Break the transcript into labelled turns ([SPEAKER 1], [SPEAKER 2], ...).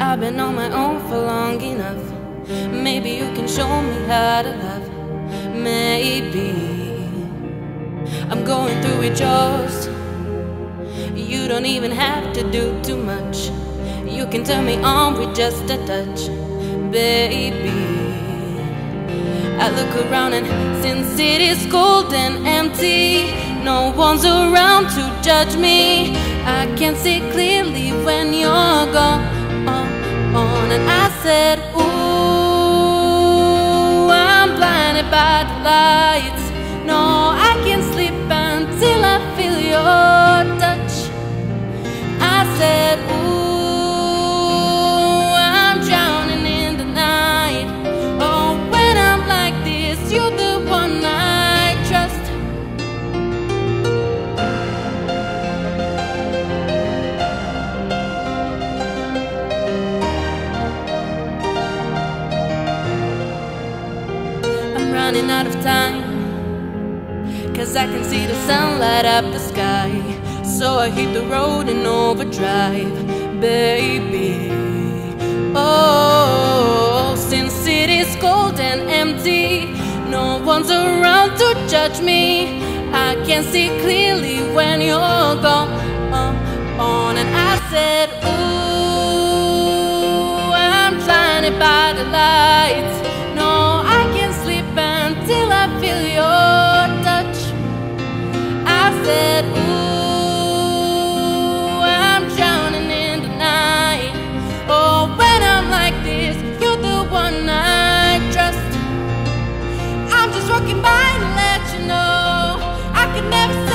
[SPEAKER 1] I've been on my own for long enough. Maybe you can show me how to love. Maybe I'm going through it just. You don't even have to do too much. You can turn me on with just a touch, baby. I look around and Sin City's cold and empty, no one's around to judge me. I can't see clearly when you're gone. Oh, oh, and I said, Ooh, I'm blinded by the lights. Running out of time. Cause I can see the sun light up the sky. So I hit the road in overdrive, baby. Oh, Sin City's cold and empty, no one's around to judge me. I can see clearly when you're gone. Uh, on and I said, Ooh, I'm blinded by the lights. Could never